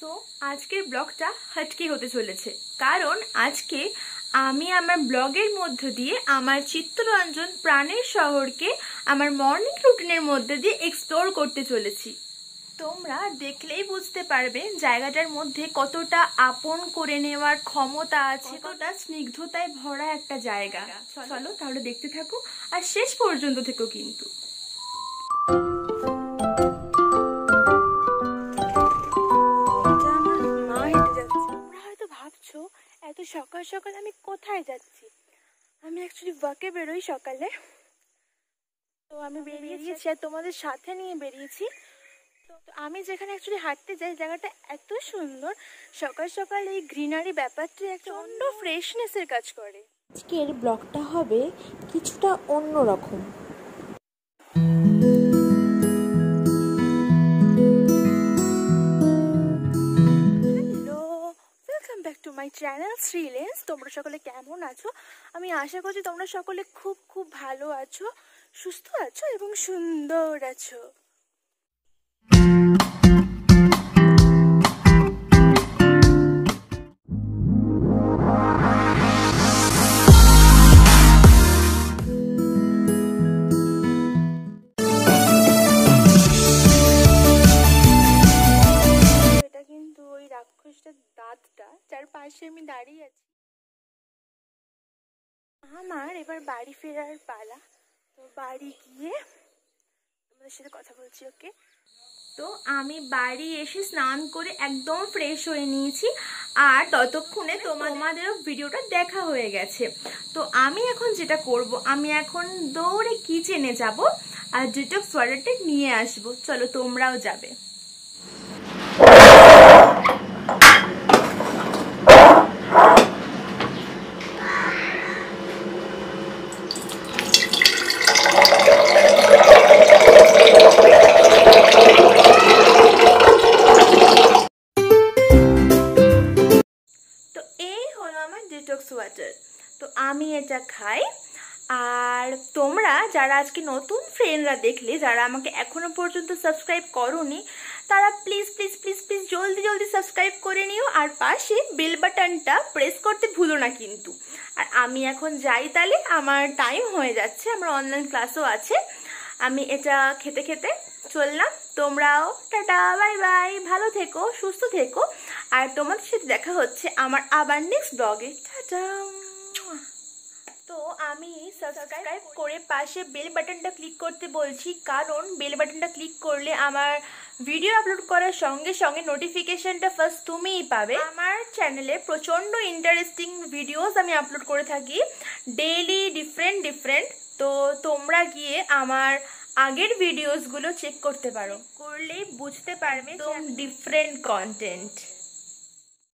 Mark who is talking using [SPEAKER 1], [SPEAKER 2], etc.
[SPEAKER 1] So আজকের ব্লগটা হাটকে হতে চলেছে। কারণ আজকে আমি আমার ব্লগের মধ্য দিয়ে আমার চিত্তরঞ্জন প্রাণের শহরকে আমার মর্নিং রুটিনের মধ্যে দিয়ে এক্সপ্লোর করতে চলেছি। তোমরা দেখলেই বুঝতে পারবে জায়গাটার মধ্যে কতটা আপন করে নেওয়ার ক্ষমতা আছে কতটা স্নিগ্ধতায় ভরা একটা জায়গা। চলো তাহলে দেখতে থাকো। আর শেষ পর্যন্ত থেকো কিন্তু।
[SPEAKER 2] সকাল সকাল আমি কোথায় যাচ্ছি? আমি অ্যাকচুয়ালি ওয়াকে বেরোই সকালে। তো আমি বেরিয়েছি আর তোমাদের সাথে নিয়ে বেরিয়েছি। তো আমি যেখানে অ্যাকচুয়ালি হাঁটতে যাই জায়গাটা এত সুন্দর। সকাল সকাল এই গ্রিনারি ব্যাপারটা একটা অন্য ফ্রেশনেসের কাজ করে।
[SPEAKER 3] আজকের ব্লগটা হবে কিছুটা অন্যরকম।
[SPEAKER 2] হ্যালো মাই চ্যানেল শ্রীলেন্স তোমরা সকলে কেমন আছো? আমি আশা করছি তোমরা সকলে খুব খুব ভালো আছো, সুস্থ আছো এবং সুন্দর আছো। দাঁতটা যার পাশে আমি দাঁড়িয়ে আছি। আমার এবার বাড়ি ফেরার পালা। তো বাড়ি গিয়ে তোমাদের সাথে কথা বলছি ওকে?
[SPEAKER 1] তো আমি বাড়ি এসে স্নান করে একদম ফ্রেশ হয়ে নিয়েছি আর ততক্ষণে তোমাদেরও ভিডিওটা দেখা হয়ে গেছে। তো আমি এখন যেটা করব আমি এখন দৌড়ে কিচেনে যাব আর ডিটক্স ওয়াটারটা নিয়ে আসব। চলো তোমরাও যাবে। ডিটক্স ওয়াটার তো আমি এটা খাই। আর তোমরা যারা আজকে নতুন ফ্রেন্ডরা দেখলে, যারা আমাকে এখনও পর্যন্ত সাবস্ক্রাইব করনি, তারা প্লিজ প্লিজ প্লিজ প্লিজ জলদি জলদি সাবস্ক্রাইব করে নিও। আর পাশে বেল বাটনটা প্রেস করতে ভুলো না কিন্তু। আর আমি এখন যাই তাহলে, আমার টাইম হয়ে যাচ্ছে, আমার অনলাইন ক্লাসও আছে। আমি এটা খেতে খেতে চললাম। তোমরাও টাটা, বাই বাই। ভালো থেকো, সুস্থ থেকো। আর তোমাদের সাথে দেখা হচ্ছে আমার আবার নেক্সট ব্লগে টাটা। তো আমি সাবস্ক্রাইব করে পাশে বেল বাটনটা ক্লিক করতে বলছি, কারণ বেল বাটনটা ক্লিক করলে আমার ভিডিও আপলোড করার সঙ্গে সঙ্গে নোটিফিকেশনটা ফার্স্ট তুমিই পাবে। আমার চ্যানেলে প্রচণ্ড ইন্টারেস্টিং ভিডিওস আমি আপলোড করে থাকি। ডেইলি ডিফারেন্ট ডিফারেন্ট তো তোমরা গিয়ে আমার আগের ভিডিওসগুলো চেক করতে পারো। করলেই বুঝতে পারবে ডিফারেন্ট কন্টেন্ট